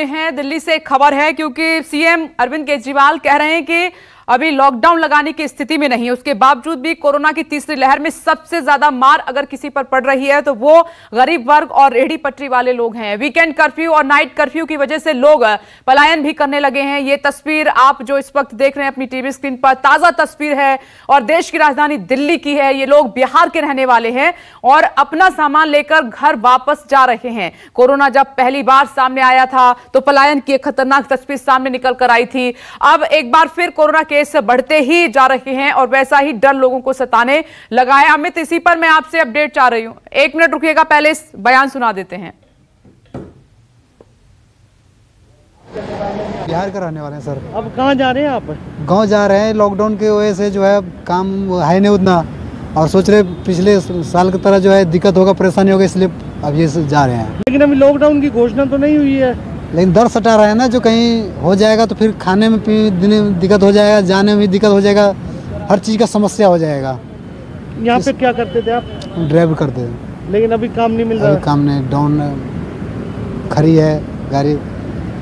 हैं। दिल्ली से खबर है क्योंकि सीएम अरविंद केजरीवाल कह रहे हैं कि अभी लॉकडाउन लगाने की स्थिति में नहीं उसके बावजूद भी कोरोना की तीसरी लहर में सबसे ज़्यादा मार अगर किसी पर पड़ रही है तो वो गरीब वर्ग और रेहड़ी पटरी वाले लोग हैं। वीकेंड कर्फ्यू और नाइट कर्फ्यू की वजह से लोग पलायन भी करने लगे हैं। ये तस्वीर आप जो इस वक्त देख रहे हैं अपनी टीवी स्क्रीन पर, ताज़ा तस्वीर है और देश की राजधानी दिल्ली की है। ये लोग बिहार के रहने वाले हैं और अपना सामान लेकर घर वापस जा रहे हैं। कोरोना जब पहली बार सामने आया था तो पलायन की एक खतरनाक तस्वीर सामने निकल कर आई थी। अब एक बार फिर कोरोना के केस बढ़ते ही जा रहे हैं और वैसा ही डर लोगों को सताने लगा है अमित इसी पर मैं आपसे अपडेट चाह रही हूँ। एक मिनट रुकिएगा पहले इस बयान सुना देते हैं। बिहार का रहने वाले हैं सर। अब कहाँ जा रहे हैं आप? गाँव जा रहे हैं। लॉकडाउन की वजह से जो है काम है नहीं उतना। और सोच रहे पिछले साल की तरह जो है दिक्कत होगा परेशानी होगा इसलिए अब ये जा रहे हैं। लेकिन अभी लॉकडाउन की घोषणा तो नहीं हुई है। लेकिन दर सटा रहा है ना जो कहीं हो जाएगा तो फिर खाने में भी देने में दिक्कत हो जाएगा जाने में भी दिक्कत हो जाएगा हर चीज़ का समस्या हो जाएगा। यहाँ पे क्या करते थे आप? ड्राइव करते हैं लेकिन अभी काम नहीं मिल रहा अभी काम नहीं डाउन खड़ी है गाड़ी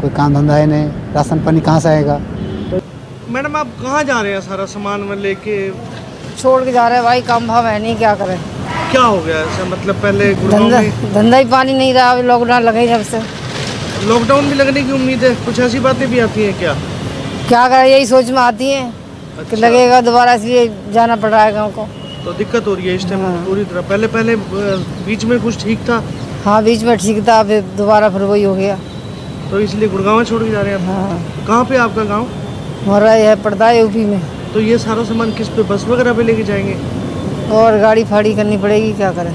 कोई काम धंधा है नहीं राशन पानी कहाँ से आएगा? मैडम आप कहाँ जा रहे हैं सारा सामान में लेके? छोड़ के जा रहे हैं भाई काम भाव है नहीं क्या करें? क्या हो गया ऐसा? मतलब पहले धंधा धंधा ही पानी नहीं रहा अभी लॉकडाउन लगे जब से। लॉकडाउन भी लगने की उम्मीद है? कुछ ऐसी बातें भी आती हैं क्या? क्या कर यही सोच में आती है कि अच्छा। लगेगा दोबारा इसलिए जाना पड़ रहा है गाँव को। तो दिक्कत हो रही है इस टाइम हाँ। पूरी तरह। पहले पहले बीच में कुछ ठीक था? हाँ बीच में ठीक था फिर दोबारा फिर वही हो गया। तो इसलिए गुड़गांव छोड़ के जा रहे हैं हाँ। कहाँ पे आपका गाँव? हमारा यह पड़ता है यूपी में। तो ये सारा सामान किस पे बस वगैरह पे लेके जाएँगे? और गाड़ी फाड़ी करनी पड़ेगी क्या करें?